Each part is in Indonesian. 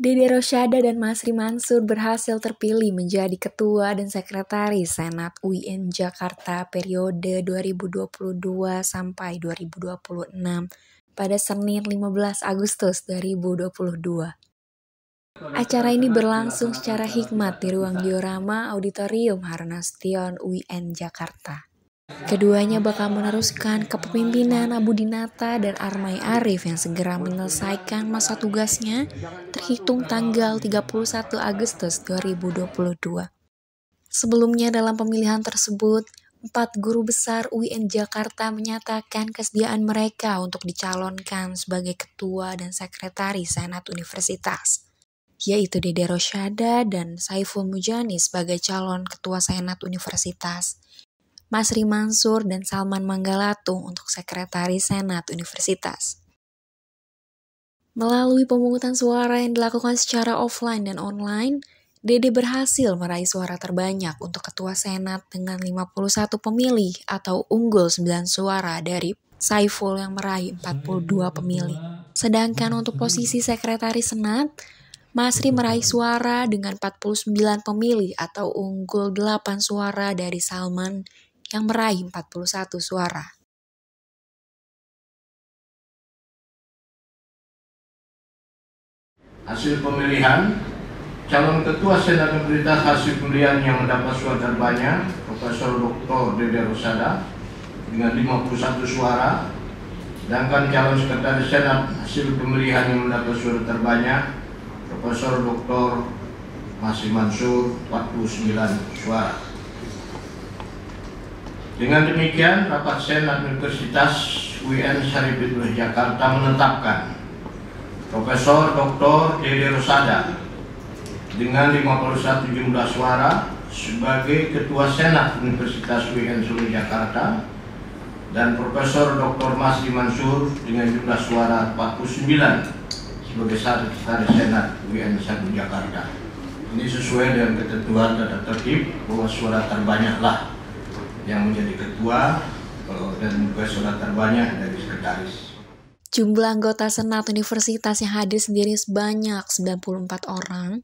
Dede Rosyada dan Masri Mansur berhasil terpilih menjadi Ketua dan Sekretaris Senat UIN Jakarta periode 2022 sampai 2026 pada Senin 15 Agustus 2022. Acara ini berlangsung secara hikmat di ruang diorama Auditorium Harnastion UIN Jakarta. Keduanya bakal meneruskan kepemimpinan Abu Dinata dan Armai Arif yang segera menyelesaikan masa tugasnya terhitung tanggal 31 Agustus 2022. Sebelumnya dalam pemilihan tersebut, empat guru besar UIN Jakarta menyatakan kesediaan mereka untuk dicalonkan sebagai ketua dan sekretaris Senat Universitas, yaitu Dede Rosyada dan Saiful Mujani sebagai calon ketua Senat Universitas Masri Mansur dan Salman Manggalatung untuk Sekretaris Senat Universitas. Melalui pemungutan suara yang dilakukan secara offline dan online, Dede berhasil meraih suara terbanyak untuk Ketua Senat dengan 51 pemilih atau unggul 9 suara dari Saiful yang meraih 42 pemilih. Sedangkan untuk posisi Sekretaris Senat, Masri meraih suara dengan 49 pemilih atau unggul 8 suara dari Salman yang meraih 41 suara. Hasil pemilihan calon ketua Senat Universitas hasil pemilihan yang mendapat suara terbanyak Profesor Dr. Dede Rosada dengan 51 suara sedangkan calon sekretaris Senat hasil pemilihan yang mendapat suara terbanyak Profesor Dr. Masih Mansur 49 suara. Dengan demikian, rapat Senat Universitas UIN Syarifudin Jakarta menetapkan Profesor Dr. Dede Rosada dengan 51 jumlah suara sebagai Ketua Senat Universitas UIN Solo Jakarta dan Profesor Dr. Masri Mansur dengan jumlah suara 49 sebagai Sekretaris Senat UIN Solo Jakarta. Ini sesuai dengan ketentuan tata tertib bahwa suara terbanyaklah yang menjadi ketua dan juga surat terbanyak dari sekretaris. Jumlah anggota Senat Universitas yang hadir sendiri sebanyak 94 orang,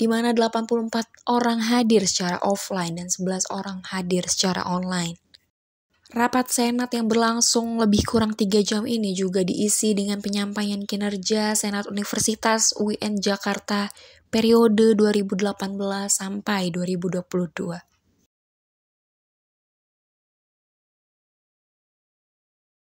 di mana 84 orang hadir secara offline dan 11 orang hadir secara online. Rapat Senat yang berlangsung lebih kurang 3 jam ini juga diisi dengan penyampaian kinerja Senat Universitas UIN Jakarta periode 2018 sampai 2022.